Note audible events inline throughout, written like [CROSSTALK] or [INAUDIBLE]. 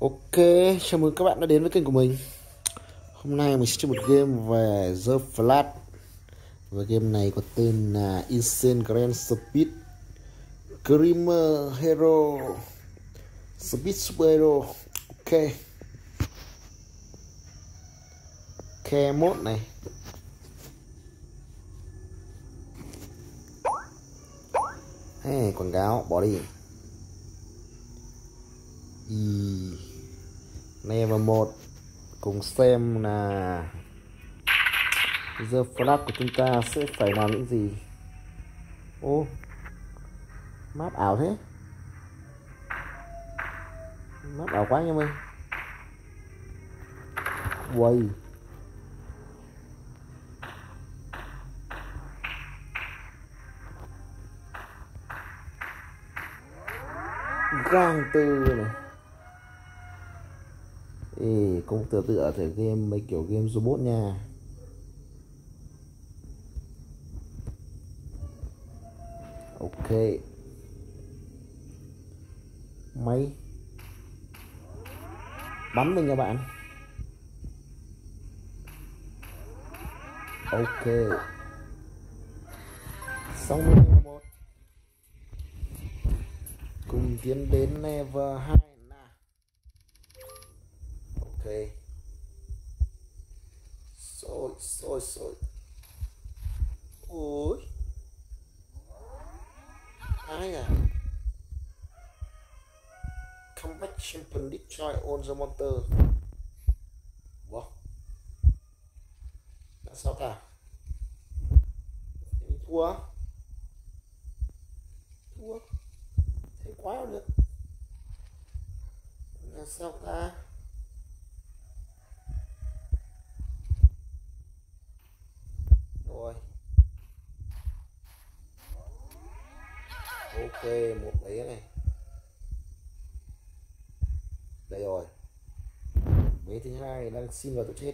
Ok, chào mừng các bạn đã đến với kênh của mình. Hôm nay mình sẽ chơi một game về The Flash Và game này có tên là Insane Grand Speed Creamer Hero. Speed Super Hero. Ok. Khe mode này. Hey, quảng cáo, bỏ đi y level 1 cùng xem là giờ flash của chúng ta sẽ phải làm những gì? Ô, map ảo thế. Map ảo quá nha ơi. Quay gang tư này. Ê, cũng tựa tựa thể game mấy kiểu game robot nha. Ok. Máy. Bắn mình các bạn. Ok. Xong level một cùng tiến đến level 2 ok rồi rồi rồi ôi. Ai à? Comeback champion destroy on the monster wow. Là sao ta? Thua. Thua. Thế quá được là sao ta? Ok một bé này. Đây rồi. Bé thứ hai đang xin vào tổ chết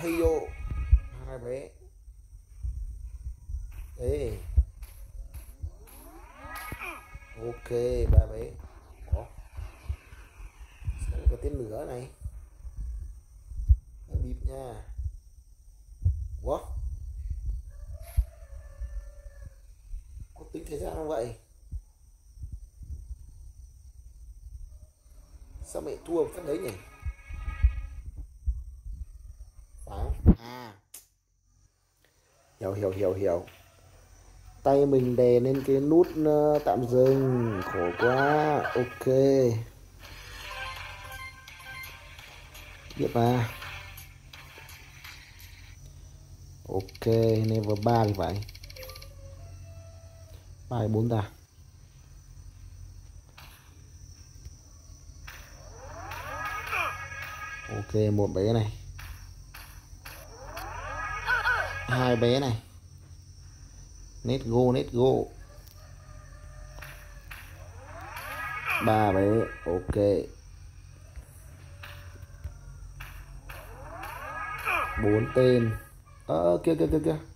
heyo hai bé. Ê. ok, ba bé. Có. có tiếng lửa này. Bịp nha. vậy? Sao mẹ thua phát đấy nhỉ? Phải. À. Hiểu hiểu hiểu hiểu. Tay mình đè lên cái nút ờ, tạm dừng. Khổ quá. Ok. Tiếp à. Ok level ba thì vậy. 3 4 ta. Ok một bé này. Hai bé này. Net go net go. Ba bé ok. Bốn tên. Ờ, Ơ à, kia kia kia kia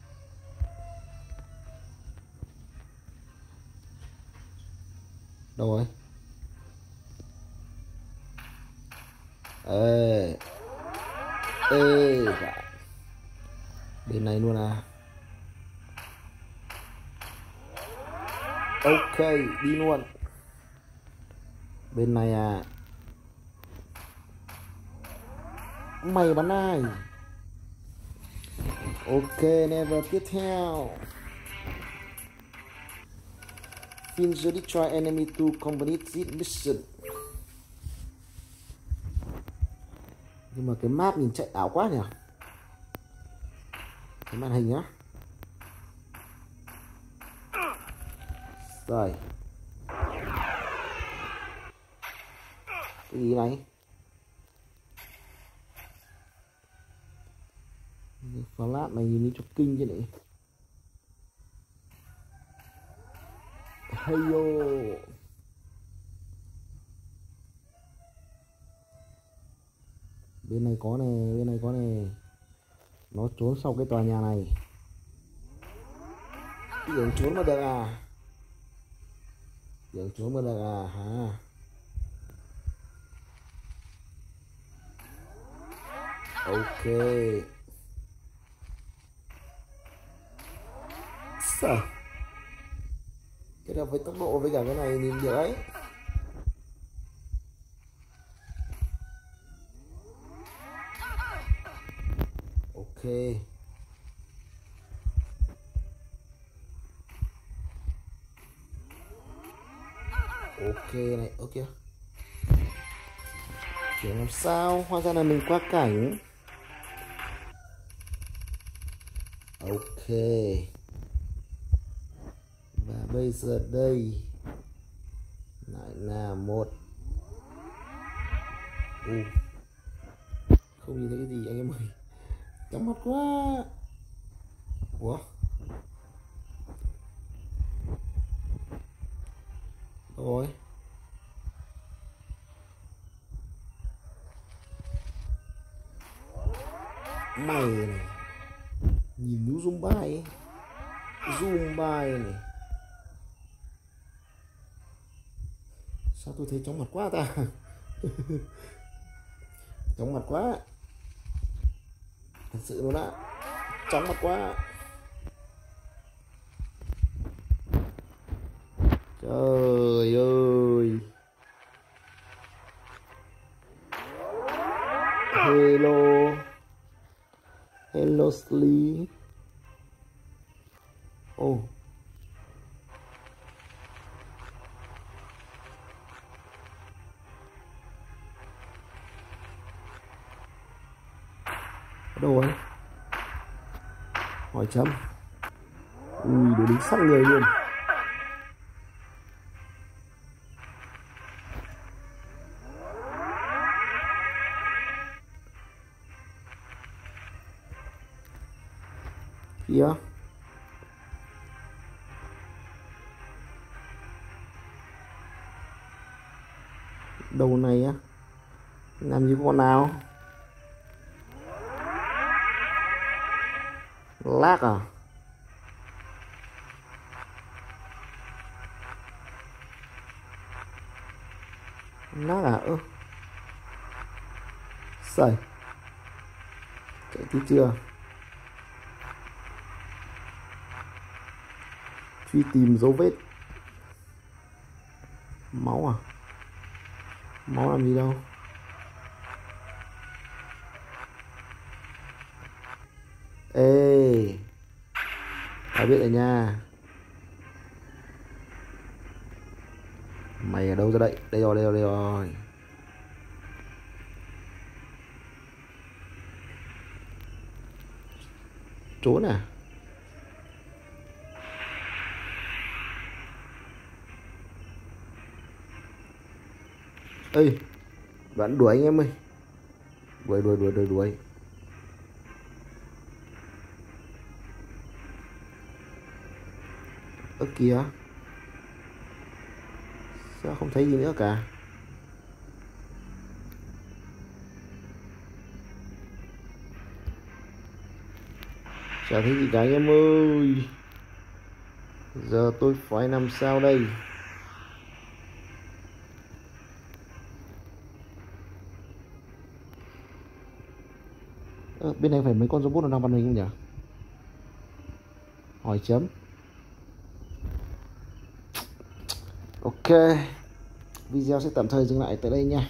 đâu rồi. Ê. Ê dạ. bên này luôn à. Ok, đi luôn. Bên này à. Mày bắn ai. Ok, never tiếp theo. Finzer destroy enemy to complete this mission. Nhưng mà cái map nhìn chạy ảo quá nhỉ? Cái màn hình á. Rồi. Cái gì này flash này nhìn cho kinh chứ này. Heyo bên này có này bên này có này nó trốn sau cái tòa nhà này. Tưởng trốn mà được à? Tưởng chúa mà là à ha ok. Sao cái hợp với tốc độ với cả cái này nhìn được ấy ok. Ok này ok kiểu làm sao? Hóa ra là mình qua cảnh. Ok bây giờ đây lại là một. Ừ. không nhìn thấy cái gì anh em ơi. Chóng mặt quá. Ủa? Rồi? Mày này, nhìn nú zoom bay zoom bay này. Sao tôi thấy chóng mặt quá ta? [LAUGHS] Chóng mặt quá. Thật sự luôn á. Chóng mặt quá. Trời ơi. Hello. Hello sleep oh đâu ấy? Hỏi chấm. Ui, đồ đứng sắc người luôn. Kia đầu này á, làm như con nào? Lát à. Nó à ơ sẩy chạy tí chưa? Truy tìm dấu vết. Máu à? Máu làm gì đâu? Ê tao biết rồi nha. Mày ở đâu ra đây? Đây rồi đây rồi đây rồi. Trốn à? Ê, bạn đuổi anh em ơi. Đuổi đuổi đuổi đuổi đuổi. Ở kìa. Sao không thấy gì nữa cả? Chả thấy gì cả anh em ơi. Giờ tôi phải làm sao đây? Bên này phải mấy con robot nó đang bắn mình không nhỉ? Hỏi chấm. Ok. Video sẽ tạm thời dừng lại tại đây nha.